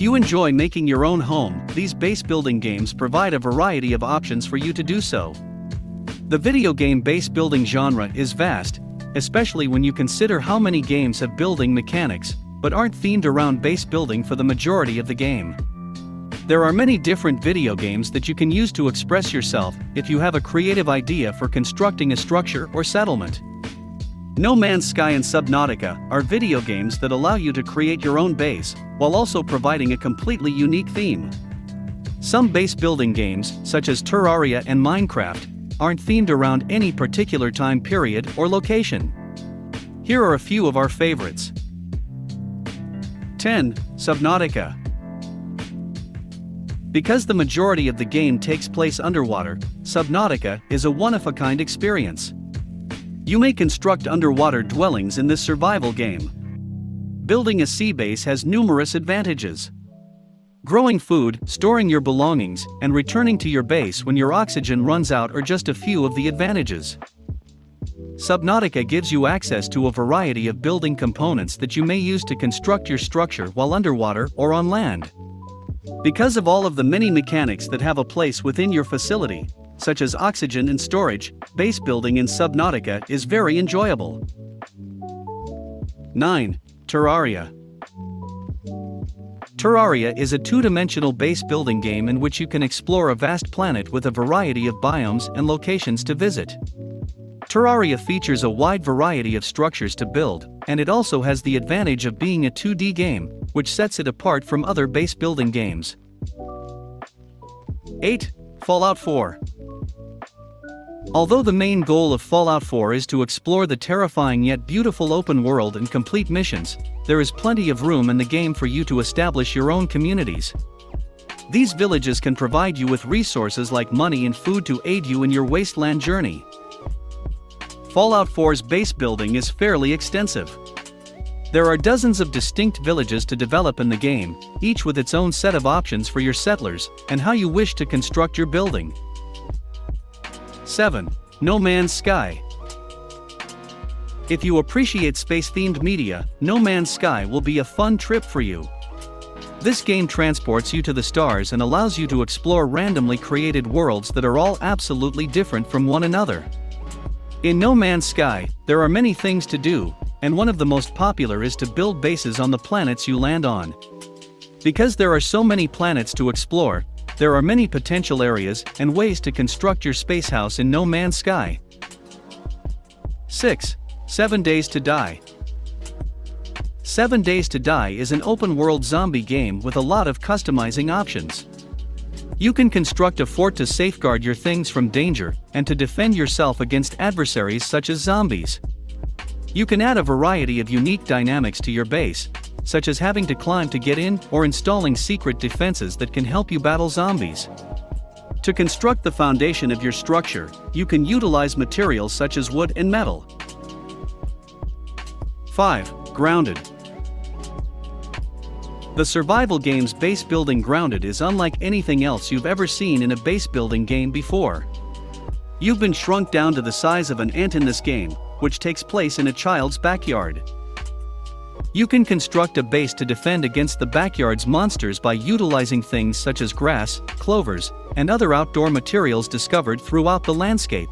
If you enjoy making your own home, these base building games provide a variety of options for you to do so. The video game base building genre is vast, especially when you consider how many games have building mechanics, but aren't themed around base building for the majority of the game. There are many different video games that you can use to express yourself if you have a creative idea for constructing a structure or settlement. No Man's Sky and Subnautica are video games that allow you to create your own base, while also providing a completely unique theme. Some base building games, such as Terraria and Minecraft, aren't themed around any particular time period or location. Here are a few of our favorites. 10. Subnautica because the majority of the game takes place underwater, Subnautica is a one-of-a-kind experience. You may construct underwater dwellings in this survival game. Building a sea base has numerous advantages. Growing food, storing your belongings, and returning to your base when your oxygen runs out are just a few of the advantages. Subnautica gives you access to a variety of building components that you may use to construct your structure while underwater or on land. Because of all of the many mechanics that have a place within your facility, such as oxygen and storage, base building in Subnautica is very enjoyable. 9. Terraria Terraria is a two-dimensional base building game in which you can explore a vast planet with a variety of biomes and locations to visit. Terraria features a wide variety of structures to build, and it also has the advantage of being a 2D game, which sets it apart from other base building games. 8. Fallout 4 Although the main goal of Fallout 4 is to explore the terrifying yet beautiful open world and complete missions, there is plenty of room in the game for you to establish your own communities. These villages can provide you with resources like money and food to aid you in your wasteland journey. Fallout 4's base building is fairly extensive. There are dozens of distinct villages to develop in the game, each with its own set of options for your settlers and how you wish to construct your building. 7. No Man's Sky If you appreciate space-themed media, No Man's Sky will be a fun trip for you. This game transports you to the stars and allows you to explore randomly created worlds that are all absolutely different from one another. In No Man's Sky, there are many things to do, and one of the most popular is to build bases on the planets you land on. Because there are so many planets to explore, there are many potential areas and ways to construct your space house in No Man's Sky. 6. 7 Days to Die 7 Days to Die is an open-world zombie game with a lot of customizing options. You can construct a fort to safeguard your things from danger and to defend yourself against adversaries such as zombies. You can add a variety of unique dynamics to your base, such as having to climb to get in or installing secret defenses that can help you battle zombies. To construct the foundation of your structure, you can utilize materials such as wood and metal. 5. Grounded the survival game's base building Grounded is unlike anything else you've ever seen in a base building game before. You've been shrunk down to the size of an ant in this game, which takes place in a child's backyard. You can construct a base to defend against the backyard's monsters by utilizing things such as grass, clovers, and other outdoor materials discovered throughout the landscape.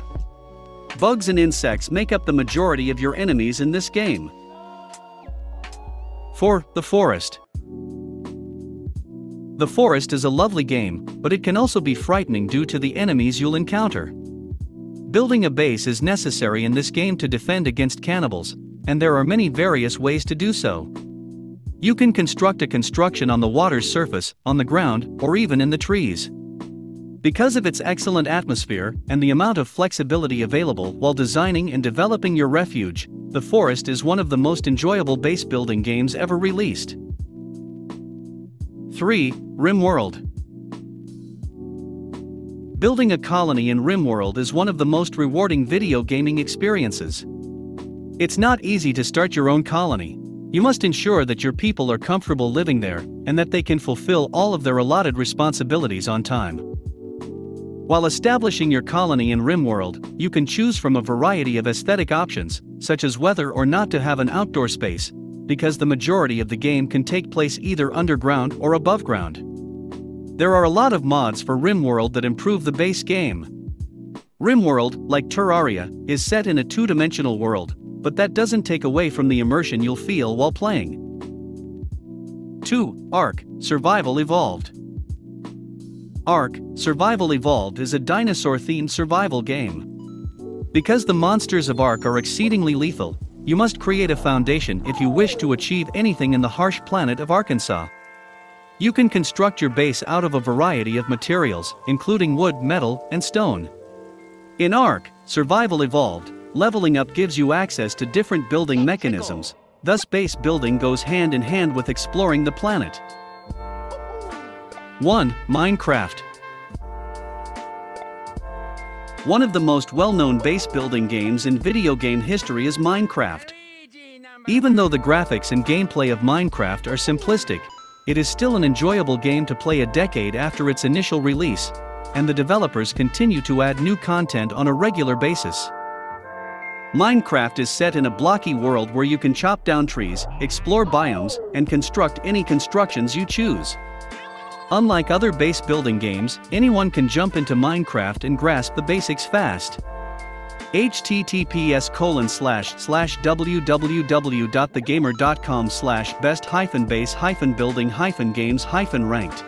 Bugs and insects make up the majority of your enemies in this game. 4. The Forest the forest is a lovely game, but it can also be frightening due to the enemies you'll encounter. Building a base is necessary in this game to defend against cannibals, and there are many various ways to do so. You can construct a construction on the water's surface, on the ground, or even in the trees. Because of its excellent atmosphere and the amount of flexibility available while designing and developing your refuge, the forest is one of the most enjoyable base building games ever released. 3. RimWorld Building a colony in RimWorld is one of the most rewarding video gaming experiences. It's not easy to start your own colony. You must ensure that your people are comfortable living there and that they can fulfill all of their allotted responsibilities on time. While establishing your colony in RimWorld, you can choose from a variety of aesthetic options, such as whether or not to have an outdoor space, because the majority of the game can take place either underground or above ground. There are a lot of mods for RimWorld that improve the base game. RimWorld, like Terraria, is set in a two dimensional world, but that doesn't take away from the immersion you'll feel while playing. 2. Ark Survival Evolved. Ark Survival Evolved is a dinosaur themed survival game. Because the monsters of Ark are exceedingly lethal, you must create a foundation if you wish to achieve anything in the harsh planet of Arkansas. You can construct your base out of a variety of materials, including wood, metal, and stone. In Ark, Survival Evolved, leveling up gives you access to different building mechanisms, thus base building goes hand in hand with exploring the planet. 1. Minecraft One of the most well-known base building games in video game history is Minecraft. Even though the graphics and gameplay of Minecraft are simplistic, it is still an enjoyable game to play a decade after its initial release, and the developers continue to add new content on a regular basis. Minecraft is set in a blocky world where you can chop down trees, explore biomes, and construct any constructions you choose. Unlike other base building games, anyone can jump into Minecraft and grasp the basics fast. https colon slash slash www.thegamer.com slash best hyphen base hyphen building hyphen games hyphen ranked